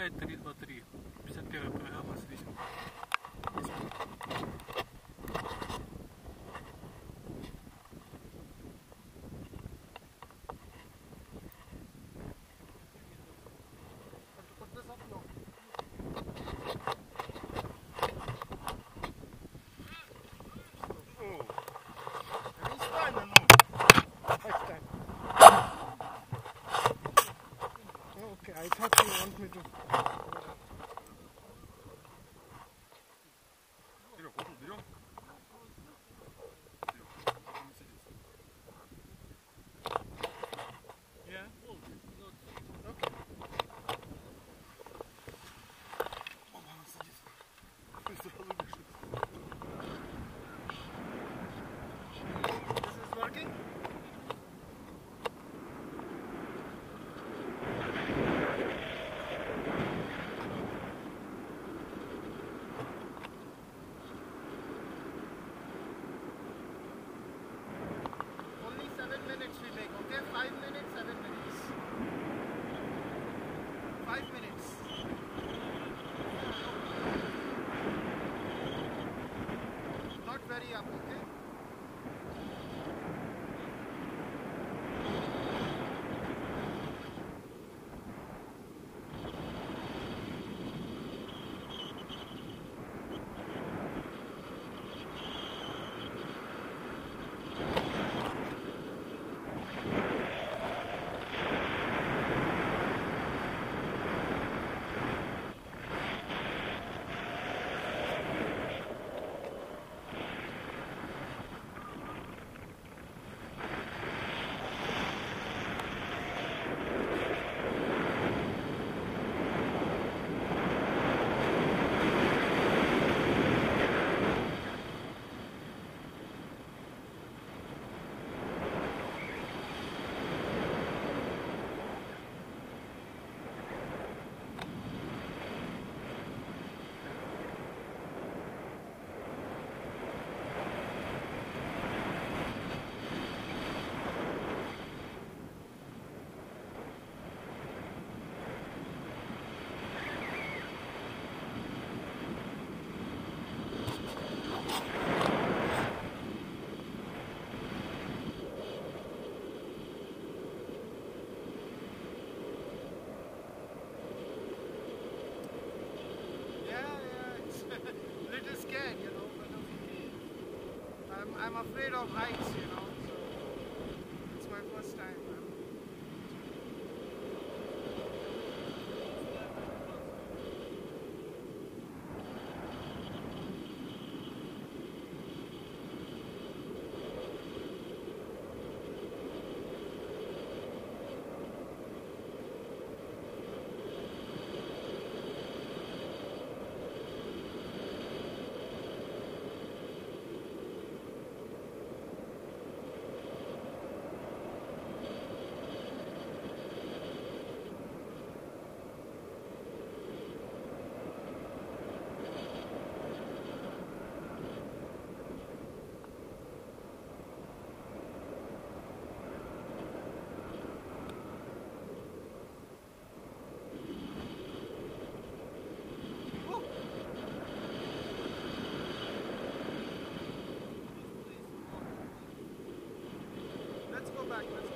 5 323 51 программа связь 알차트 원태주 I'm, I'm afraid of heights, you know, so it's my first time. Uh, documents.